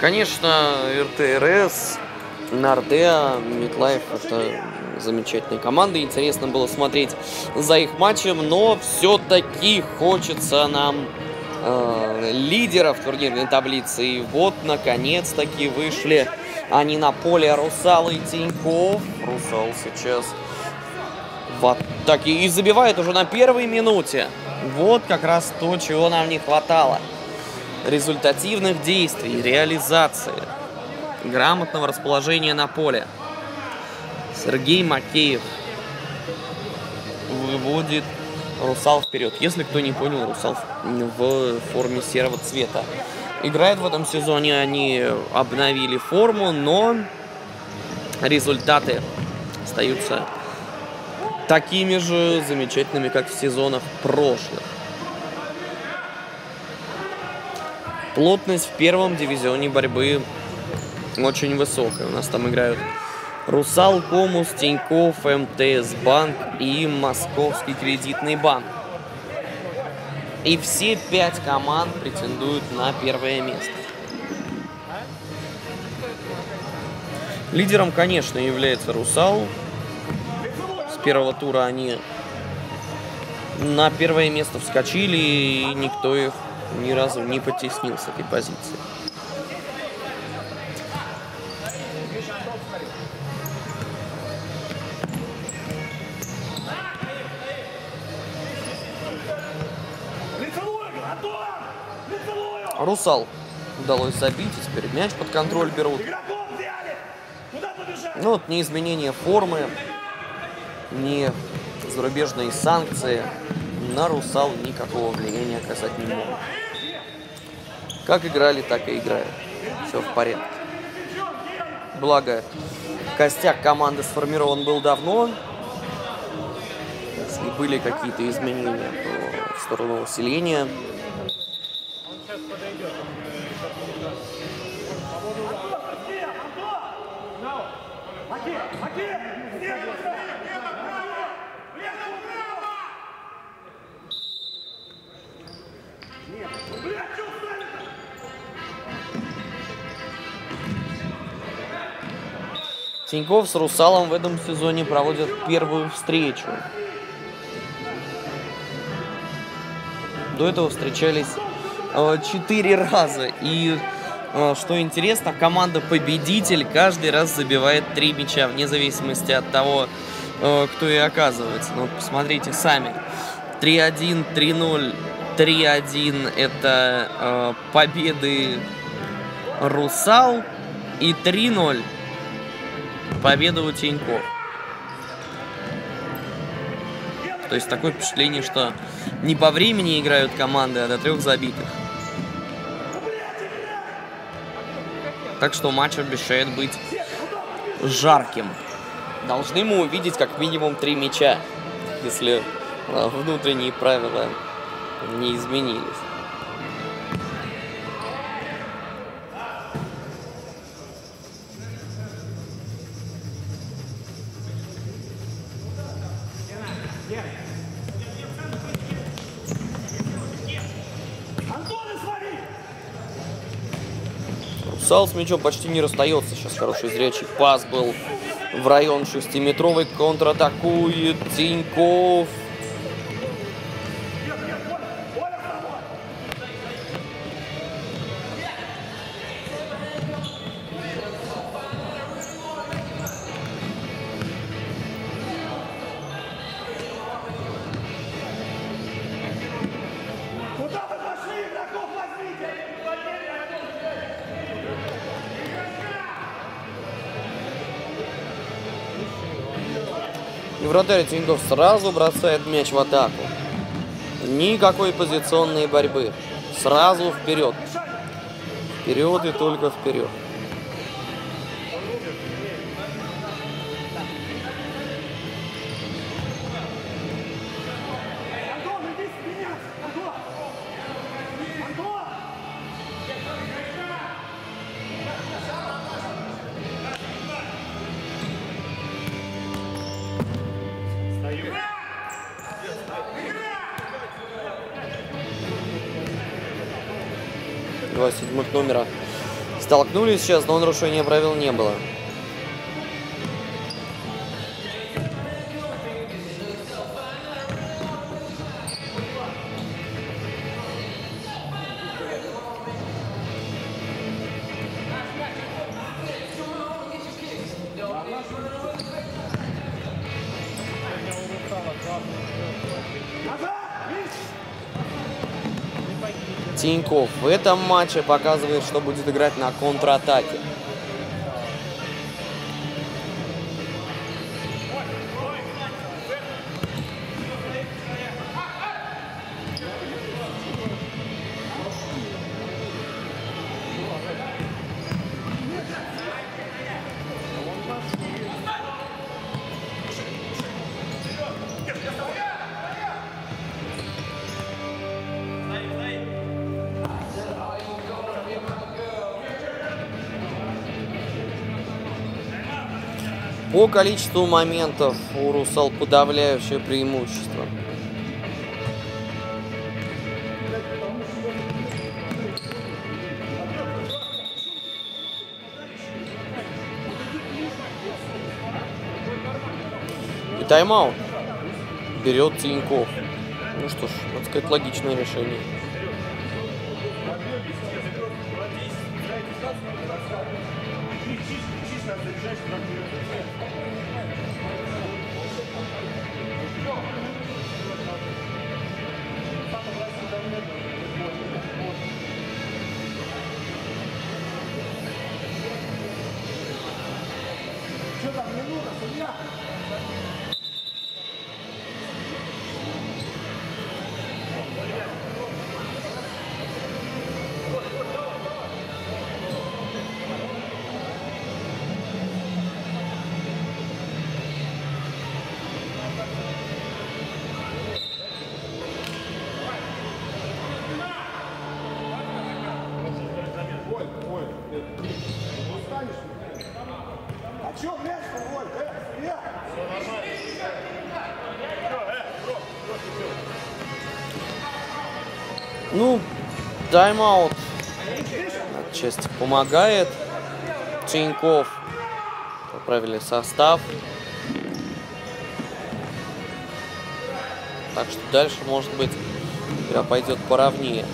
Конечно, РТРС, Нардеа, Митлайф – это замечательные команды. Интересно было смотреть за их матчем, но все-таки хочется нам э, лидеров турнирной таблицы. И вот, наконец-таки, вышли они на поле Русал и Тиньков. Русал сейчас в атаке и забивает уже на первой минуте. Вот как раз то, чего нам не хватало. Результативных действий, реализации, грамотного расположения на поле. Сергей Макеев выводит Русал вперед. Если кто не понял, Русал в форме серого цвета. Играет в этом сезоне, они обновили форму, но результаты остаются такими же замечательными, как в сезонах прошлых. Плотность в первом дивизионе борьбы очень высокая. У нас там играют Русал, Комус, Тиньков, МТС Банк и Московский кредитный банк. И все пять команд претендуют на первое место. Лидером, конечно, является Русал. С первого тура они на первое место вскочили, и никто их ни разу не потеснил с этой позиции. Русал удалось забить, и теперь мяч под контроль берут. Ну вот не изменение формы, не зарубежные санкции на Русал никакого влияния оказать не могут. Как играли, так и играют. Все в порядке. Благо, костяк команды сформирован был давно. Если были какие-то изменения, то в сторону усиления Тиньков с Русалом в этом сезоне проводят первую встречу. До этого встречались э, четыре раза. И э, что интересно, команда-победитель каждый раз забивает три мяча, вне зависимости от того, э, кто и оказывается. Ну, посмотрите сами. 3-1, 3-0, 3-1 это победы Русал. И 3-0 победа у Тиньков. То есть такое впечатление, что не по времени играют команды, а до трех забитых. Так что матч обещает быть жарким. Должны мы увидеть как минимум три мяча, если а, внутренние правила не изменились. Сал с мячом почти не расстается. Сейчас хороший зрячий пас был в район шестиметровый. Контратакует Тиньков. Вратарь Тиньков сразу бросает мяч в атаку. Никакой позиционной борьбы. Сразу вперед. Вперед и только вперед. Два седьмых номера Столкнулись сейчас, но нарушения правил не было. Тиньков в этом матче показывает, что будет играть на контратаке. По количеству моментов у Русал подавляющее преимущество. И тайм-аут берет Тиньков. Ну что ж, надо сказать, логичное решение. Что там, минута, судья? Тайм-аут отчасти помогает. Тиньков поправили состав. Так что дальше, может быть, игра пойдет поровнее.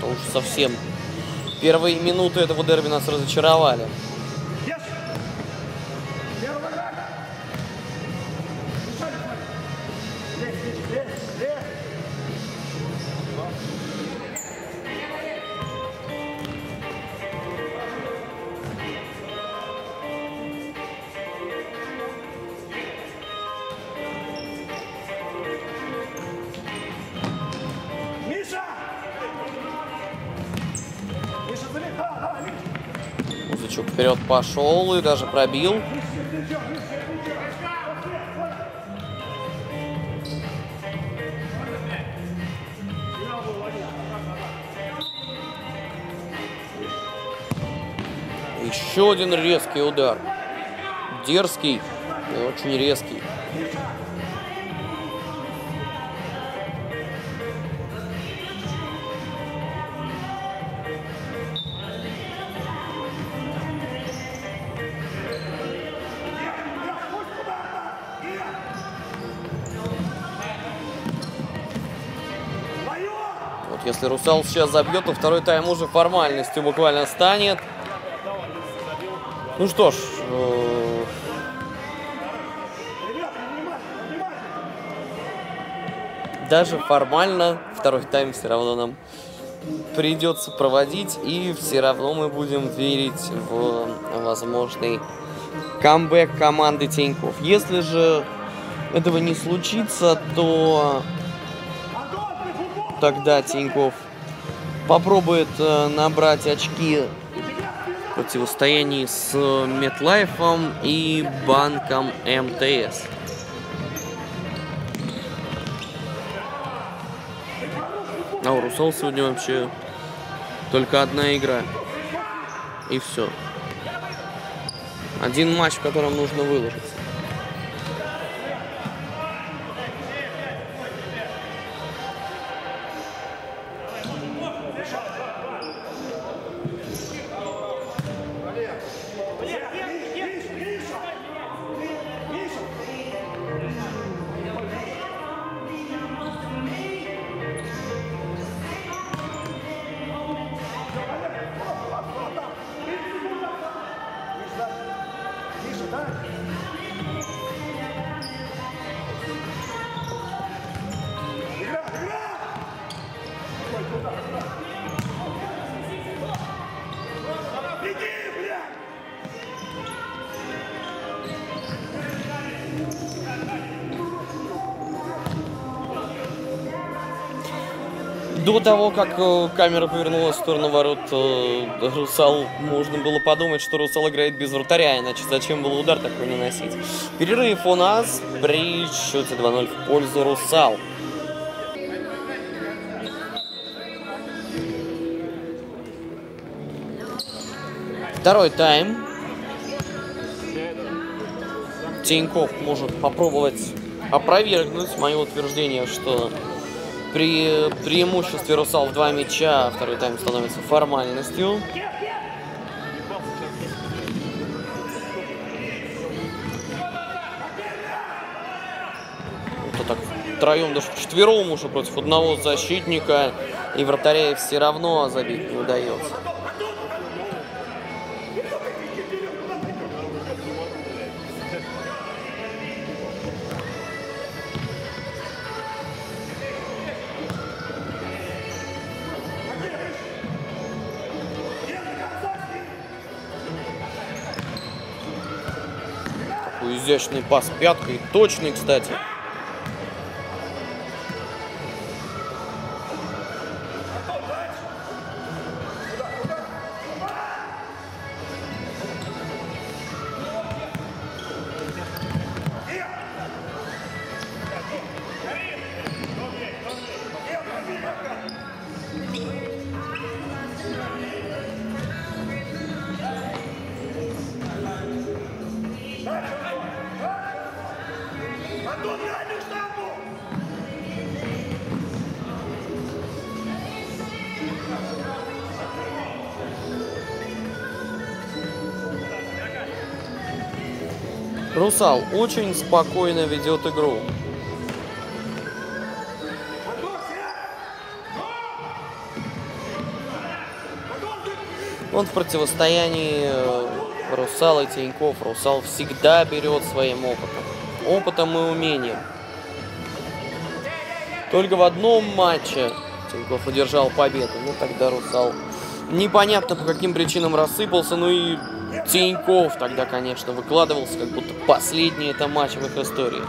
То уж совсем первые минуты этого дерби нас разочаровали. Пошел и даже пробил. Еще один резкий удар. Дерзкий и очень резкий. Если Русал сейчас забьет, то второй тайм уже формальностью буквально станет. Ну что ж, э, даже формально второй тайм все равно нам придется проводить, и все равно мы будем верить в возможный камбэк команды Тиньков. Если же этого не случится, то! Тогда Тиньков попробует э, набрать очки в противостоянии с Метлайфом и банком МТС. А у Русал сегодня вообще только одна игра. И все. Один матч, в котором нужно выложиться. До того, как э, камера повернулась в сторону ворот э, Русал, можно было подумать, что Русал играет без вратаря, иначе зачем было удар такой наносить. Перерыв у нас при счете 2-0 в пользу Русал. Второй тайм. Тиньков может попробовать опровергнуть мое утверждение, что при преимуществе Русал в два мяча второй тайм становится формальностью. Вот так втроем, даже вчетвером уже против одного защитника. И вратаря все равно забить не удается. Изящный пас пяткой, точный, кстати. Русал очень спокойно ведет игру. Он в противостоянии э, Русал и Тиньков. Русал всегда берет своим опытом. Опытом и умением. Только в одном матче Тиньков одержал победу. Ну тогда Русал непонятно по каким причинам рассыпался. Ну и Тиньков тогда, конечно, выкладывался, как будто последний это матч в их истории.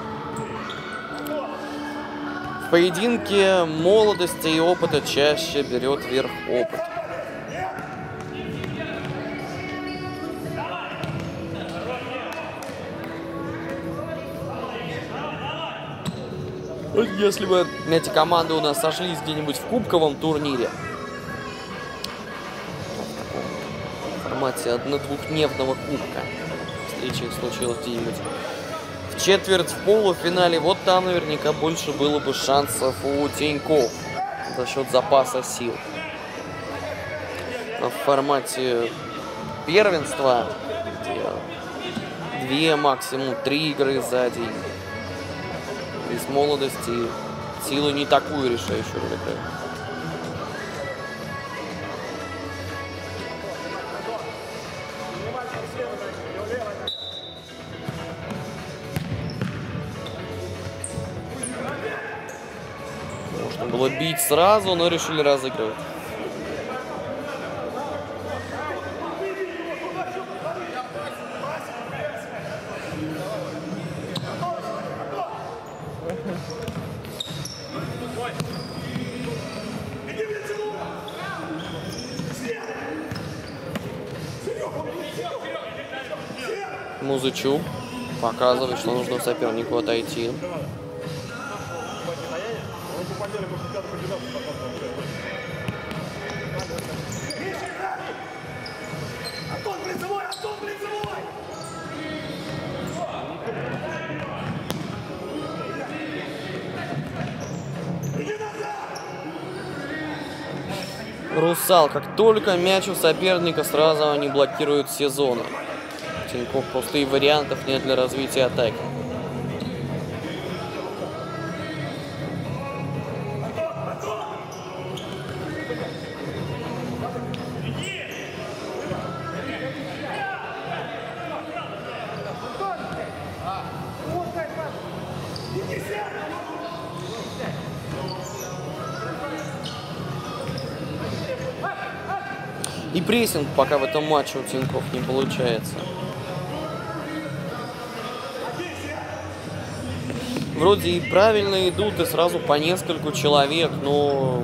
В поединке молодости и опыта чаще берет верх опыт. Если бы эти команды у нас сошлись где-нибудь в кубковом турнире, формате одно-двухдневного кубка, встреча их случилась где-нибудь в четверть, в полуфинале, вот там наверняка больше было бы шансов у Тиньков за счет запаса сил. Но в формате первенства, где две, максимум три игры за день, без молодости силы не такую решающую роль играют. Сразу, но решили разыгрывать. Музычу показывает, что нужно сопернику отойти. Русал, как только мяч у соперника, сразу они блокируют все зоны. Тиньков просто и вариантов нет для развития атаки. Прессинг пока в этом матче у Тиньков не получается. Вроде и правильно идут, и сразу по нескольку человек, но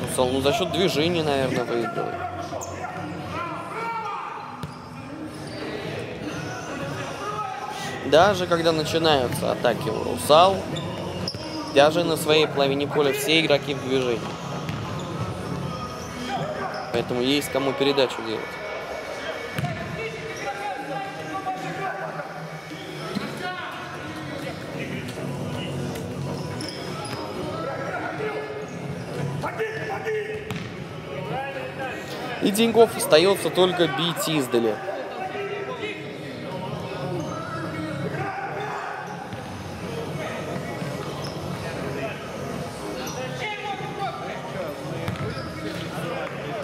Русал, ну за счет движения, наверное, выигрывает. Даже когда начинаются атаки у Русал, даже на своей половине поля все игроки в движении. Поэтому есть кому передачу делать. И Деньков остается только бить издали.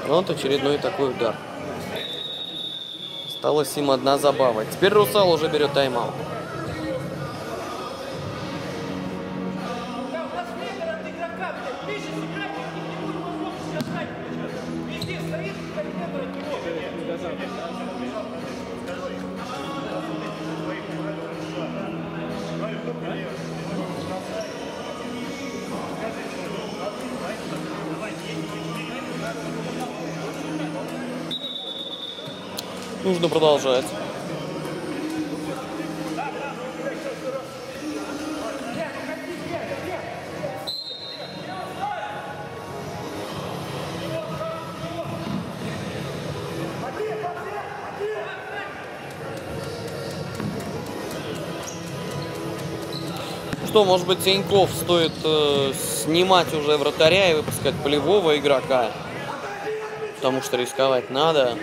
Вот очередной такой удар. Осталась им одна забава. Теперь Русал уже берет тайм-аут. Нужно продолжать. Что, может быть, Тиньков стоит э, снимать уже вратаря и выпускать полевого игрока? Потому что рисковать надо.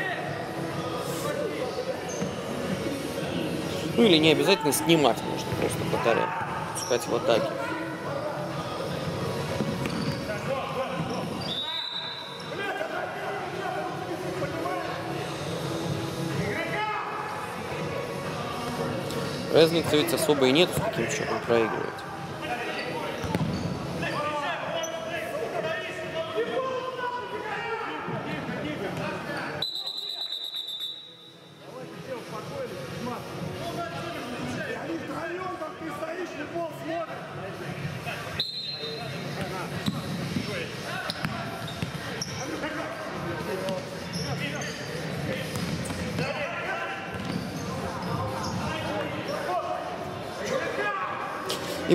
Ну или не обязательно снимать, можно просто вратаря. Пускать в атаке. Разницы ведь особо и нет, с каким счетом проигрывать.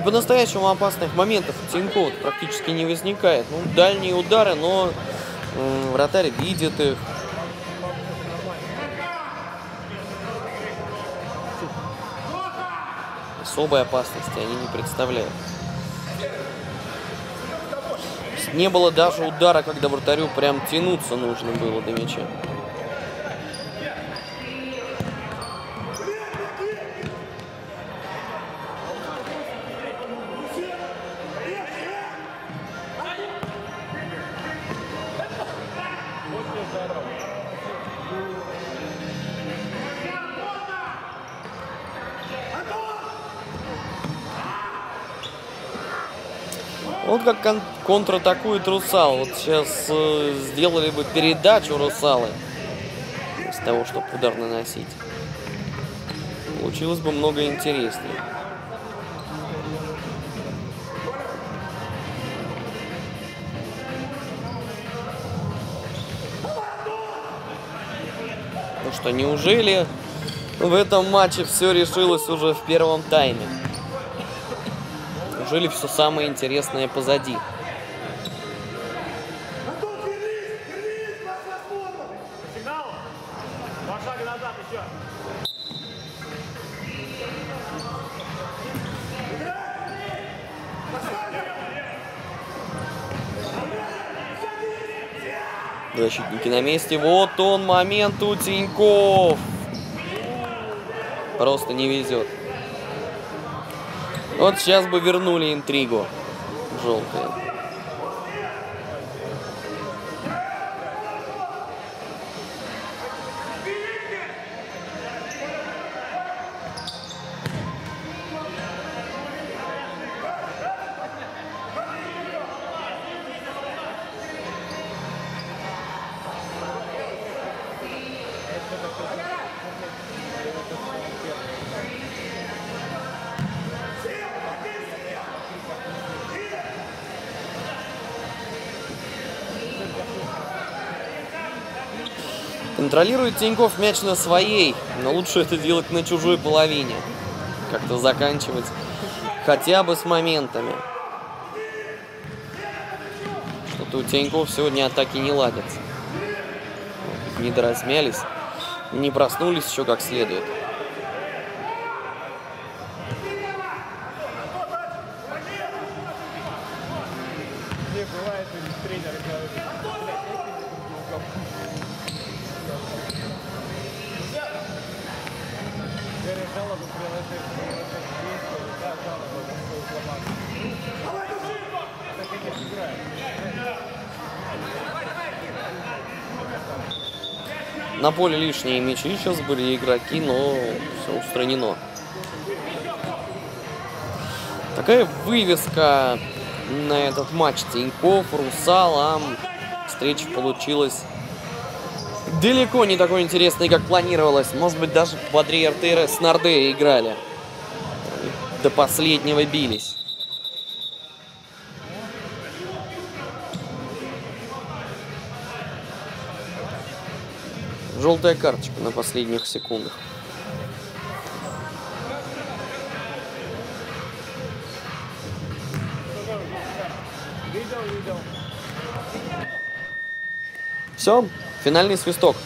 И по-настоящему опасных моментов у практически не возникает. Ну, дальние удары, но м, вратарь видит их. Особой опасности они не представляют. Не было даже удара, когда вратарю прям тянуться нужно было до мяча. Как кон- контратакует Русал. Вот сейчас э, сделали бы передачу Русалы. Вместо того, чтобы удар наносить. Получилось бы много интереснее. Ну что, неужели в этом матче все решилось уже в первом тайме? Неужели все самое интересное позади? Защитники на месте. Вот он, момент у Тиньков. Просто не везет. Вот сейчас бы вернули интригу. Желтые. Контролирует Тиньков мяч на своей, но лучше это делать на чужой половине. Как-то заканчивать хотя бы с моментами. Что-то у Тиньков сегодня атаки не ладятся. Не доразмялись, не проснулись еще как следует. На поле лишние мячи сейчас были игроки, но все устранено. Такая вывеска на этот матч. Тиньков, Русалам. Встреча получилась далеко не такой интересной, как планировалось. Может быть, даже бодрее РТР с Нордея играли. До последнего бились. Желтая карточка на последних секундах. Все, финальный свисток.